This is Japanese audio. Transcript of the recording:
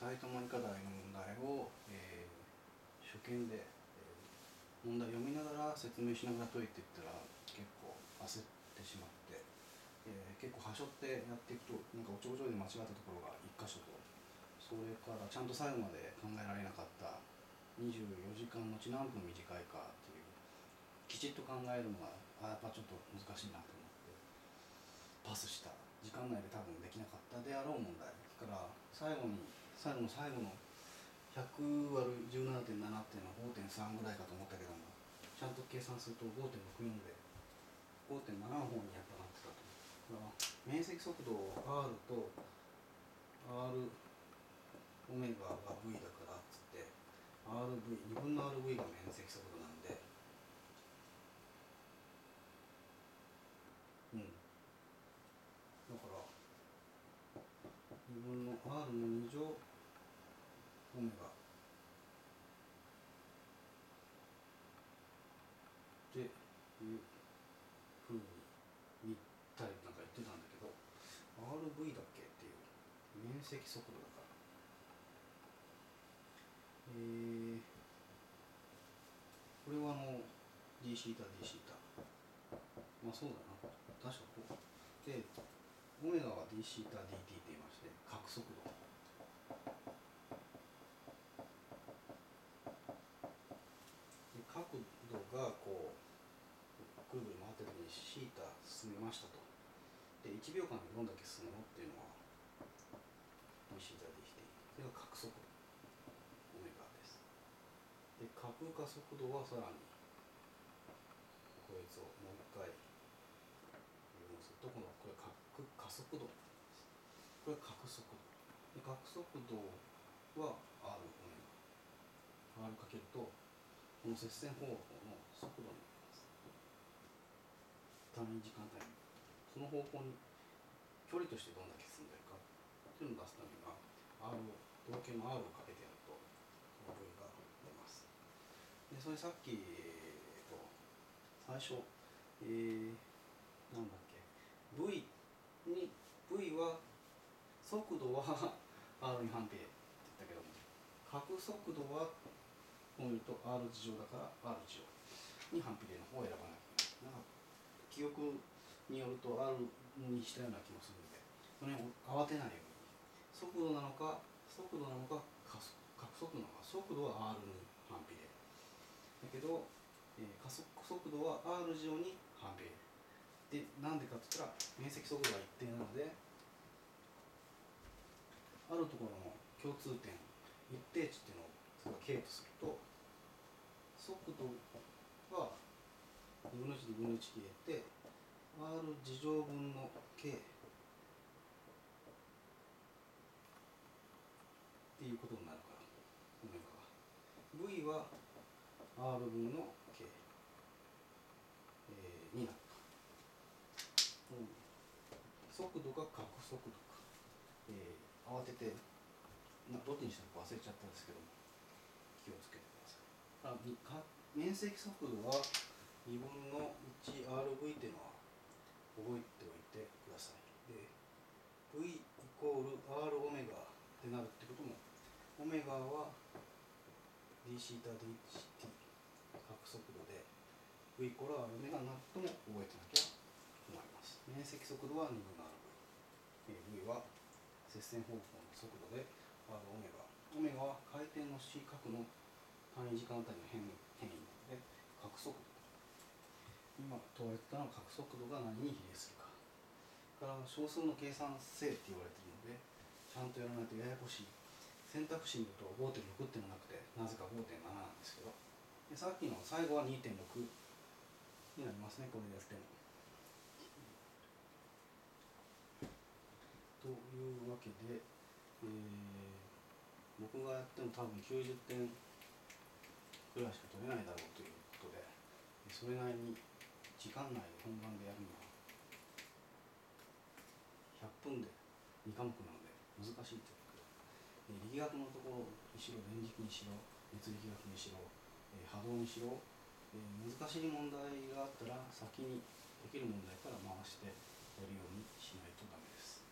埼玉医科大の問題を、えー、初見で、えー、問題読みながら説明しながら解いていったら結構焦ってしまって、えー、結構はしょってやっていくとなんかおちょおちょで間違ったところが1箇所とそれからちゃんと最後まで考えられなかった24時間のうち何分短いかっていうきちっと考えるのがあやっぱちょっと難しいなと思ってパスした。時間内で多分できなかったであろう問題。から最後に最後の最後の100割る17.7っていうのは5.3ぐらいかと思ったけどもちゃんと計算すると5.64で5.7の方にやっぱなってたと。だから面積速度 R と R オメガが V だからっつって RV2 分の RV が面積速度なんで。うん。だから2分の R の2乗オメガっていうふうに言ったりなんか言ってたんだけど RV だっけ？っていう。面積速度だから。えー、これはあの d シータ d シータまあそうだな。確かこう。でオメガは d シータ dt って言いまして角速度角度がこうぐるぐる回ってる時にシータ進めましたと。で1秒間でどんだけ進むのっていうのは d シータ dt それが角速度オメガです。で角加速度はさらにこいつをもう一回利用するとこのこれ角加速度これ角速度。で角速度は R オメガ R かけるとこの接線方向の速度になります単位時間単位その方向に距離としてどんだけ進んでるかっていうのを出すためには R を同型の R をかけてやるとその V が出ますでそれさっき、えー、と最初、えー、なんだっけ V に V は速度は R に反比って言ったけども角速度はこういうと R 字乗だから R 字乗に反比例の方を選ばなきゃいけないな記憶によると R にしたような気もするのでそれを慌てないように速度なのか速度なのか加速速度なのか速度は R に反比例だけど、えー、加速速度は R 乗に反比例でなんでかって言ったら面積速度が一定なのであるところの共通点一定値っていうのを K とすると速度は2分の12分の1消えて R 次乗分の K っていうことになるからオメガは V は R 分の K、えー、になった、うん、速度が角速度か、えー、慌ててなどっちにしたのか忘れちゃったんですけども気をつけてください。あか面積速度は2分の 1RV っていうのは覚えておいてください。で V イコール R オメガってなるってこともオメガは d シータ dt 角速度で V イコール R オメガになるとも覚えてなきゃ思います。面積速度は2分の RV、V は接線方向の速度で R オメガ。オメガは回転の C 角の単位時間あたりの変変異なので角速度今問われてたのは角速度が何に比例するか。から小数の計算性って言われてるのでちゃんとやらないとややこしい選択肢によると5.6っていうのなくてなぜか5.7なんですけど。でさっきの最後は2.6になりますねこれでやっても。というわけで、えー、僕がやっても多分90点くらいしか取れないだろうということでそれなりに時間内で本番でやるには100分で2科目なので難しいということで力学のところにしろ電磁気にしろ熱力学にしろ波動にしろ難しい問題があったら先にできる問題から回してやるようにしないとダメです。